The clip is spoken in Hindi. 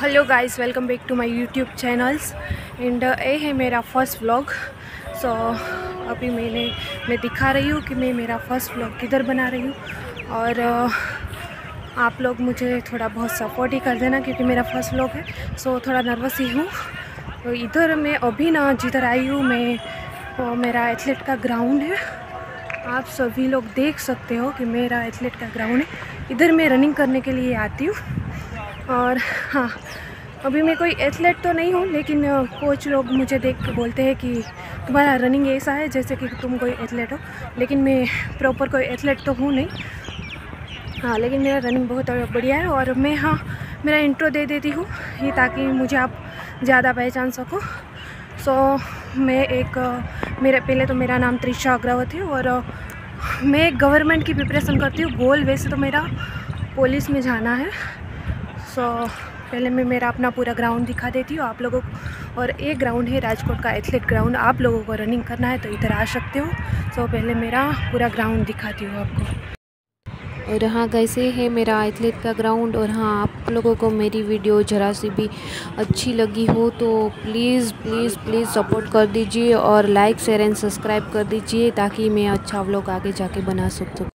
Hello guys welcome back to my YouTube channels and ये है मेरा फ़र्स्ट व्लॉग सो अभी मैंने मैं दिखा रही हूँ कि मैं मेरा फ़र्स्ट व्लॉग किधर बना रही हूँ। और uh, आप लोग मुझे थोड़ा बहुत सपोर्ट ही कर देना क्योंकि मेरा फ़र्स्ट व्लॉग है। सो so, थोड़ा नर्वस ही हूँ। तो इधर मैं अभी ना जिधर आई हूँ मैं वो मेरा एथलेट का ग्राउंड है। आप सभी लोग देख सकते हो कि मेरा एथलेट का ग्राउंड है। इधर मैं रनिंग करने के लिए आती हूँ। और हाँ अभी मैं कोई एथलेट तो नहीं हूँ, लेकिन कोच लोग मुझे देख के बोलते हैं कि तुम्हारा रनिंग ऐसा है जैसे कि तुम कोई एथलेट हो। लेकिन मैं प्रॉपर कोई एथलेट तो हूँ नहीं। हाँ लेकिन मेरा रनिंग बहुत बढ़िया है और मैं हाँ मेरा इंट्रो दे देती हूँ, ये ताकि मुझे आप ज़्यादा पहचान सको सो मैं एक मेरे, पहले तो मेरा नाम त्रिशा अग्रवत है और मैं गवर्नमेंट की प्रिपरेशन करती हूँ। गोल वैसे तो मेरा पुलिस में जाना है। सो, पहले मैं मेरा अपना पूरा ग्राउंड दिखा देती हूँ आप लोगों को। और एक ग्राउंड है राजकोट का एथलेट ग्राउंड आप लोगों को रनिंग करना है तो इधर आ सकते हो। सो, पहले मेरा पूरा ग्राउंड दिखाती हूँ आपको। और हाँ कैसे है मेरा एथलेट का ग्राउंड और हाँ आप लोगों को मेरी वीडियो ज़रा सी भी अच्छी लगी हो तो प्लीज़ प्लीज़ प्लीज़ सपोर्ट कर दीजिए और लाइक शेयर एंड सब्सक्राइब कर दीजिए ताकि मैं अच्छा व्लॉग आगे जाके बना सकूँ।